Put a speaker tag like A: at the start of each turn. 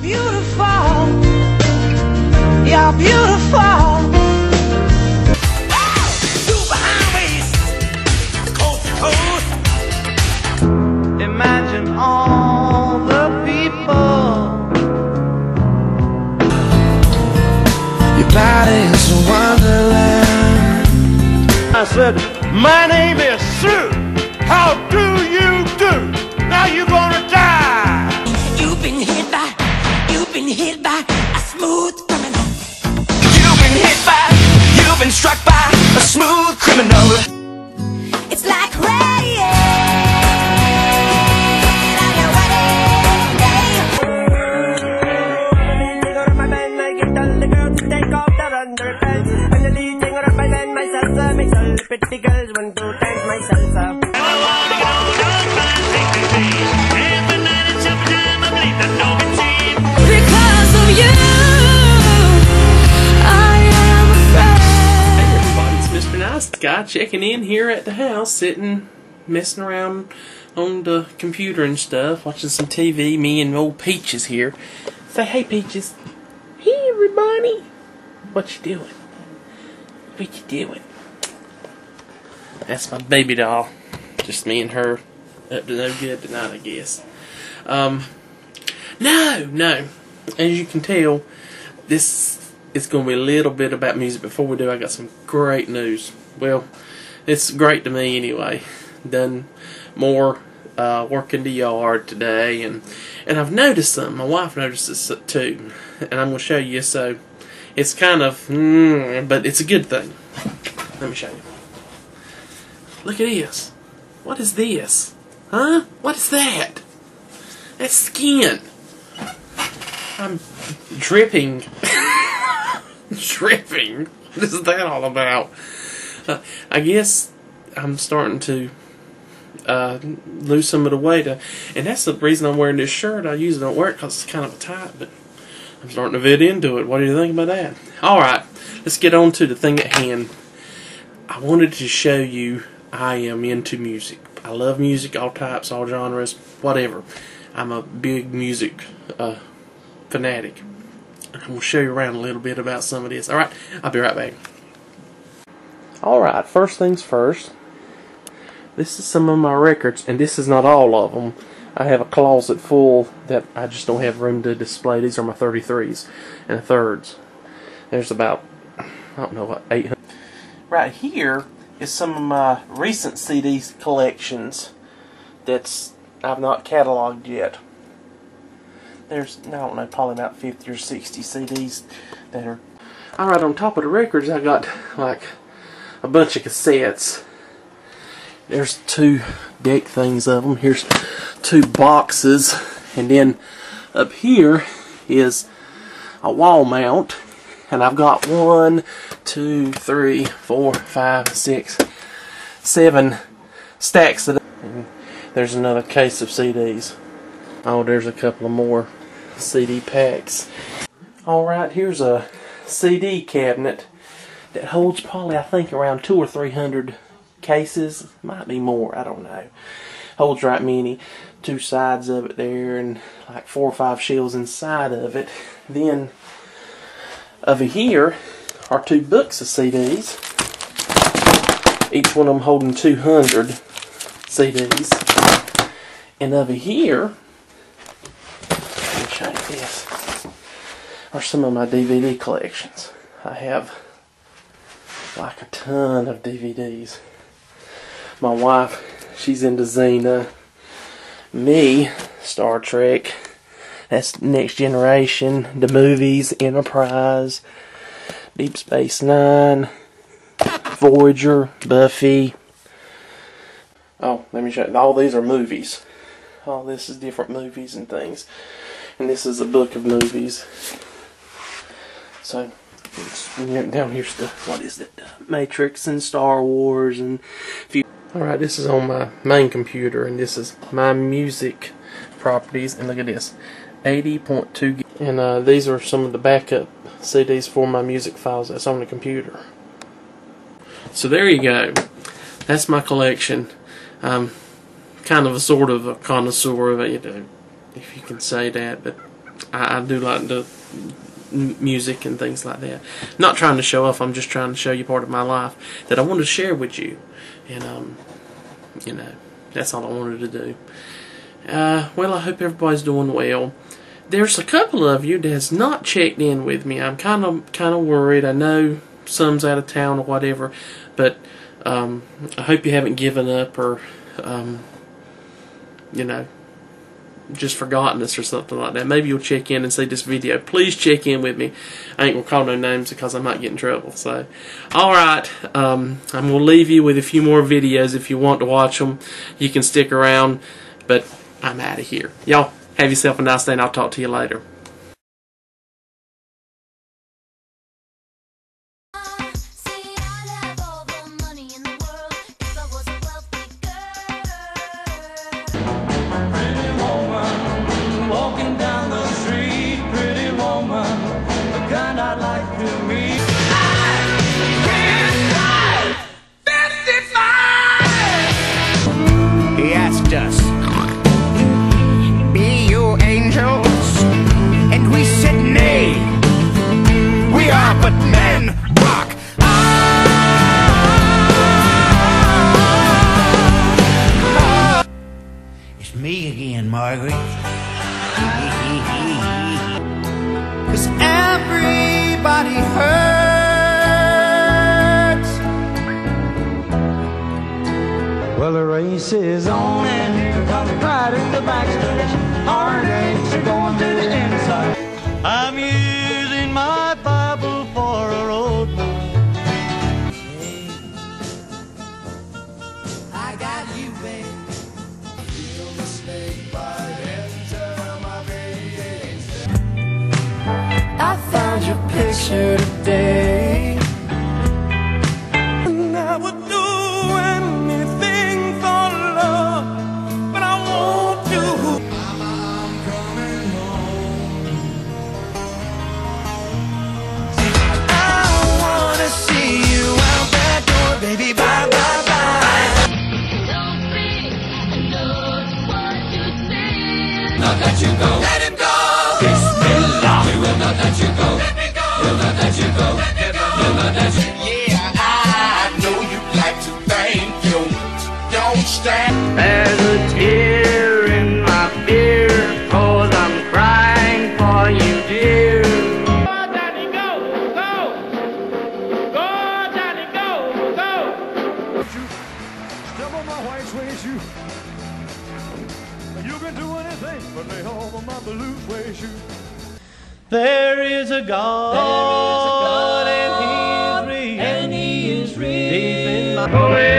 A: beautiful. You're beautiful. Imagine all the people.
B: Your body's a wonderland.
C: I said, my name is
D: criminal.
E: Checking in here at the house, sitting, messing around on the computer and stuff, watching some TV. Me and old Peaches here. Say hey, Peaches. Hey everybody. What you doing? What you doing? That's my baby doll. Just me and her up to no good tonight, I guess. Um, no, no. As you can tell, this is going to be a little bit about music. Before we do, I got some great news. Well, it's great to me anyway. Done more uh, work in the yard today, and and I've noticed something. My wife noticed this too, and I'm going to show you. So it's kind of, mm, but it's a good thing. Let me show you. Look at this. What is this? Huh? What is that? That's skin. I'm dripping. dripping. What is that all about? I guess I'm starting to uh, lose some of the weight, uh, and that's the reason I'm wearing this shirt. I usually don't wear it because it's kind of tight, but I'm starting to fit into it. What do you think about that? All right, let's get on to the thing at hand. I wanted to show you I am into music. I love music, all types, all genres, whatever. I'm a big music uh, fanatic. I'm going to show you around a little bit about some of this. Alright, I'll be right back. Alright, first things first. This is some of my records, and this is not all of them. I have a closet full that I just don't have room to display. These are my 33s and thirds. There's about, I don't know, what, 800. Right here is some of my recent CD collections that's I've not cataloged yet. There's, I don't know, probably about 50 or 60 CDs that are. Alright, on top of the records, I got like a bunch of cassettes. There's two deck things of them. Here's two boxes. And then up here is a wall mount. And I've got one, two, three, four, five, six, seven stacks of them. There's another case of CDs. Oh, there's a couple of more CD packs. Alright, here's a CD cabinet that holds probably, I think, around two or three hundred cases. Might be more, I don't know. Holds right many. Two sides of it there, and like four or five shelves inside of it. Then, over here are two books of CDs. Each one of them holding 200 CDs. And over here, let me show you this, are some of my DVD collections. I have like a ton of DVDs. My wife, she's into Xena. Me, Star Trek. That's Next Generation, the movies, Enterprise, Deep Space Nine, Voyager, Buffy. Oh, let me show you. All these are movies. All this is different movies and things. And this is a book of movies. So, down here's the, what is it? Matrix and Star Wars and few. Alright, this is on my main computer and this is my music properties. And look at this 80.2 gig. And uh, these are some of the backup CDs for my music files that's on the computer. So there you go. That's my collection. I'm kind of a sort of a connoisseur of it, you know, if you can say that. But I, I do like the m- music and things like that. Not trying to show off. I'm just trying to show you part of my life that I wanted to share with you, and um, you know, that's all I wanted to do. Uh, well, I hope everybody's doing well. There's a couple of you that's not checked in with me. I'm kind of kind of worried. I know some's out of town or whatever, but um, I hope you haven't given up or um, you know just forgotten us or something like that. Maybe you'll check in and see this video. Please check in with me. I ain't gonna call no names because I might get in trouble. So, all right, um, I'm gonna leave you with a few more videos. If you want to watch them, you can stick around. But I'm out of here. Y'all have yourself a nice day, and I'll talk to you later.
F: Asked us, Be you angels? And we said, Nay. We are but men. Rock. Ah! It's me again, Margaret. Cause everybody hurts.
B: Well, the race is on, and here comes right in the backstretch. Heartaches are going to the inside. I'm using my Bible for a roadmap.
G: I got you, babe.
B: Feel the snake bite enter my veins. I
G: found your picture
B: today. Let go. Let me go. Let go. Me go.
F: Yeah, I know you'd like to thank you. Don't stand.
H: There's a tear in my beer, I'm crying for you, dear.
C: Step on my white suede shoe. You can do anything but lay off of my blue suede shoe.
B: There is a God, and He is real, and He is real. Deep in my